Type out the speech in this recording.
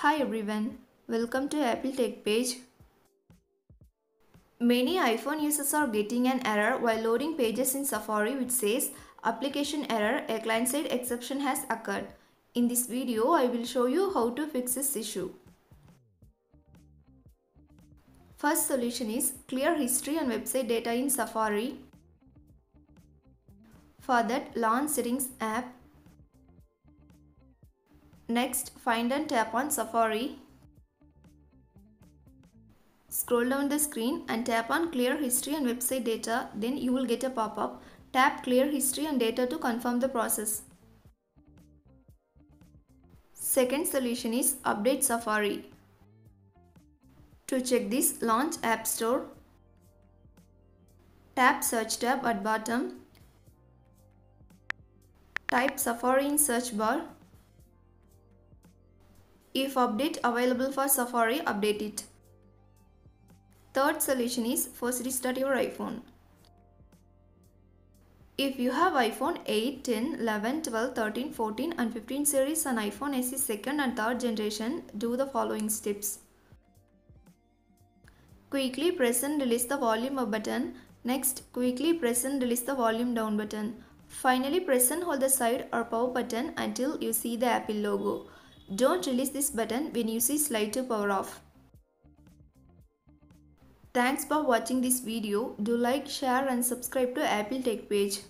Hi everyone, welcome to Apple Tech page. Many iPhone users are getting an error while loading pages in Safari which says application error, a client-side exception has occurred. In this video, I will show you how to fix this issue. First solution is clear history and website data in Safari. For that, launch Settings app Next, find and tap on Safari. Scroll down the screen and tap on Clear History and Website Data. Then you will get a pop-up. Tap Clear History and Data to confirm the process. Second solution is Update Safari. To check this, launch App Store. Tap Search tab at bottom. Type Safari in search bar. If update available for Safari, update it. Third solution is first restart your iPhone. If you have iPhone 8, 10, 11, 12, 13, 14 and 15 series and iPhone SE second and third generation, do the following steps. Quickly press and release the volume up button. Next, quickly press and release the volume down button. Finally, press and hold the side or power button until you see the Apple logo. Don't release this button when you see slide to power off. Thanks for watching this video. Do like, share and subscribe to Apple Tech page.